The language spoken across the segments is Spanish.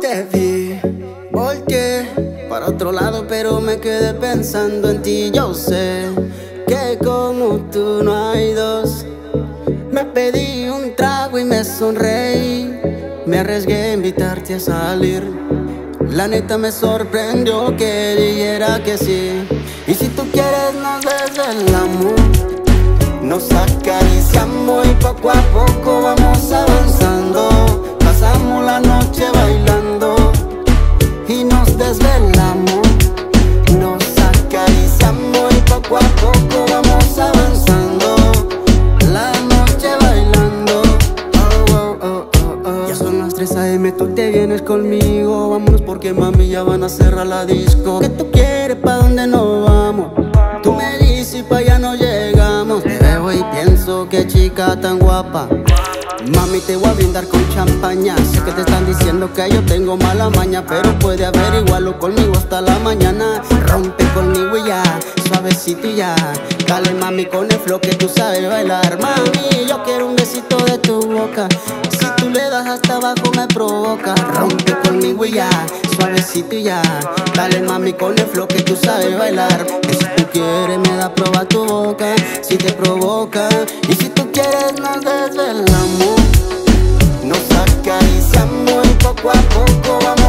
te vi, volteé para otro lado, pero me quedé pensando en ti. Yo sé que como tú no hay dos. Me pedí un trago y me sonreí. Me arriesgué a invitarte a salir. La neta me sorprendió que dijera que sí. Y si tú quieres, nos des el amor. Nos acariciamos y poco a poco vamos avanzando. 3 AM, tú te vienes conmigo. Vámonos porque mami ya van a cerrar la disco. ¿Qué tú quieres? ¿Pa' dónde nos vamos? Tú me dices y pa' allá no llegamos. Te veo y pienso que chica tan guapa. Mami, te voy a brindar con champaña. Sé que te están diciendo que yo tengo mala maña, pero puede averiguarlo conmigo hasta la mañana. Rompe y ya. Dale, mami, con el flow que tú sabes bailar. Mami, yo quiero un besito de tu boca. Si tú le das hasta abajo, me provoca. Rompe conmigo y ya, suavecito ya. Dale, mami, con el flow que tú sabes bailar. Que si tú quieres, me da probar tu boca. Si te provoca, y si tú quieres, nos desvelamos. Nos acariciamos y poco a poco vamos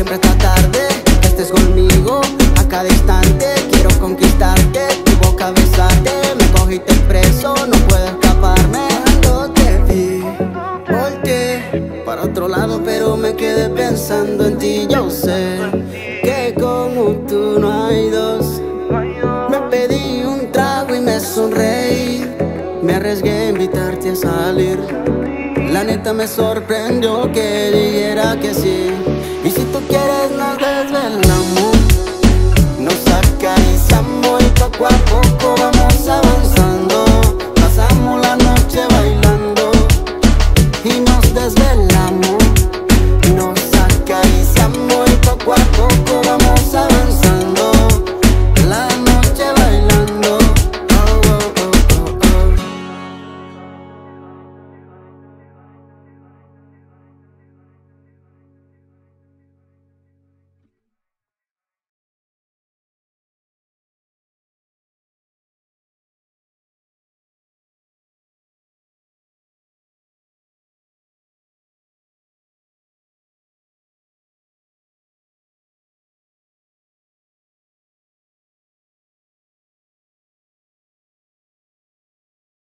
siempre hasta tarde. Estés conmigo a cada instante. Quiero conquistarte, quedé pensando en ti. Yo sé que como tú no hay dos. Me pedí un trago y me sonreí. Me arriesgué a invitarte a salir. La neta me sorprendió que dijera que sí. Y si tú quieres,